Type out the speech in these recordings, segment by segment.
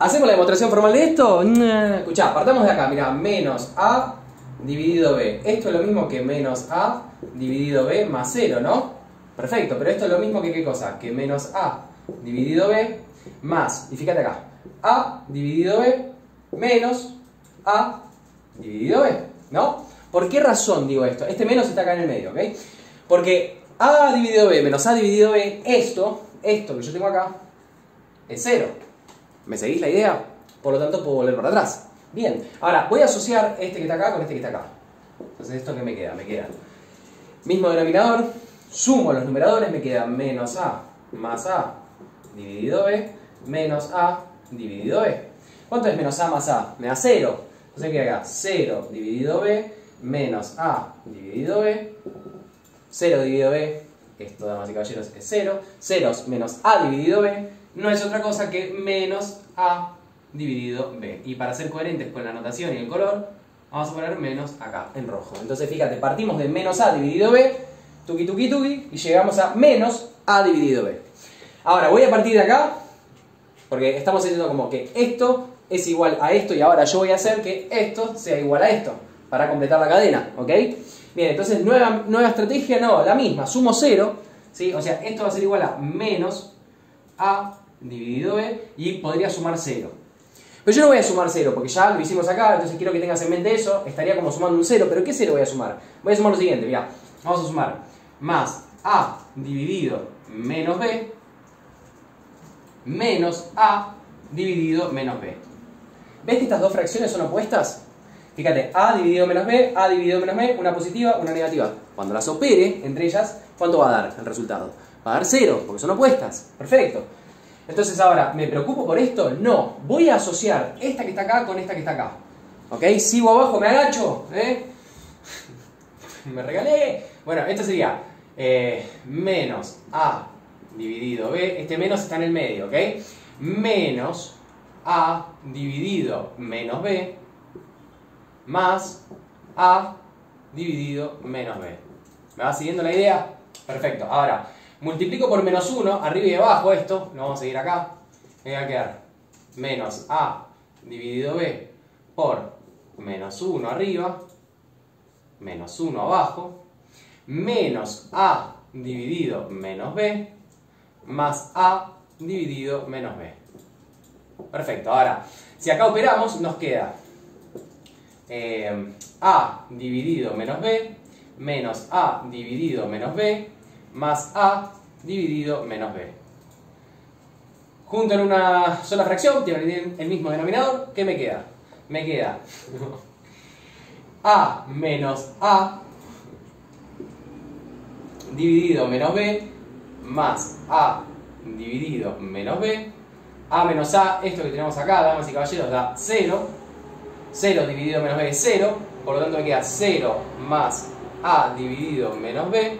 ¿Hacemos la demostración formal de esto? Escuchá, partamos de acá, mira, menos A dividido B. Esto es lo mismo que menos A dividido B más 0, ¿no? Perfecto, pero esto es lo mismo que qué cosa? Que menos A dividido B más, y fíjate acá, A dividido B menos A dividido B, ¿no? ¿Por qué razón digo esto? Este menos está acá en el medio, ¿ok? Porque A dividido B menos A dividido B, esto, esto que yo tengo acá, es 0. ¿Me seguís la idea? Por lo tanto, puedo volver para atrás. Bien, ahora voy a asociar este que está acá con este que está acá. Entonces, ¿esto qué me queda? Me queda mismo denominador, sumo los numeradores, me queda menos A más A dividido B menos A dividido B. ¿Cuánto es menos A más A? Me da 0. Entonces queda acá 0 dividido B menos A dividido B. 0 dividido B, esto damas y caballeros es 0. 0 menos A dividido B no es otra cosa que menos A dividido B. Y para ser coherentes con la notación y el color, vamos a poner menos acá, en rojo. Entonces fíjate, partimos de menos A dividido B, tuki tuki tuki, y llegamos a menos A dividido B. Ahora, voy a partir de acá, porque estamos diciendo como que esto es igual a esto, y ahora yo voy a hacer que esto sea igual a esto, para completar la cadena, ¿ok? Bien, entonces nueva, nueva estrategia, no, la misma, sumo 0, ¿sí? O sea, esto va a ser igual a menos A dividido B, y podría sumar 0. Pero yo no voy a sumar 0, porque ya lo hicimos acá, entonces quiero que tengas en mente eso, estaría como sumando un 0, pero ¿qué 0 voy a sumar? Voy a sumar lo siguiente, mira, vamos a sumar más A dividido menos B, menos A dividido menos B. ¿Ves que estas dos fracciones son opuestas? Fíjate, A dividido menos B, A dividido menos B, una positiva, una negativa. Cuando las opere entre ellas, ¿cuánto va a dar el resultado? Va a dar 0, porque son opuestas. Perfecto. Entonces ahora, ¿me preocupo por esto? No. Voy a asociar esta que está acá con esta que está acá. ¿Ok? Sigo abajo, me agacho. ¿eh? me regalé. Bueno, esto sería eh, menos A dividido B. Este menos está en el medio, ¿ok? Menos A dividido menos B más A dividido menos B. ¿Me va siguiendo la idea? Perfecto. Ahora, multiplico por menos 1, arriba y abajo esto, lo vamos a seguir acá. Me va a quedar menos A dividido B por menos 1 arriba, menos 1 abajo, menos A dividido menos B, más A dividido menos B. Perfecto, ahora, si acá operamos, nos queda eh, A dividido menos B, menos A dividido menos B, más A dividido menos B. Junto en una sola fracción, tienen el mismo denominador, ¿qué me queda? Me queda A menos A dividido menos B más A dividido menos B. A menos A, esto que tenemos acá, damas y caballeros, da 0. 0 dividido menos B es 0. Por lo tanto me queda 0 más A dividido menos B.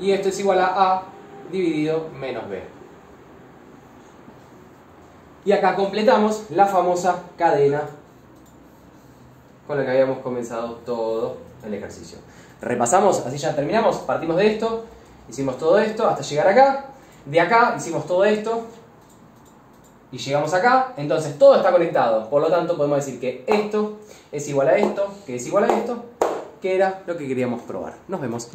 Y esto es igual a A dividido menos B. Y acá completamos la famosa cadena con la que habíamos comenzado todo el ejercicio. Repasamos, así ya terminamos, partimos de esto, hicimos todo esto hasta llegar acá, de acá hicimos todo esto y llegamos acá, entonces todo está conectado, por lo tanto podemos decir que esto es igual a esto, que es igual a esto, que era lo que queríamos probar. Nos vemos.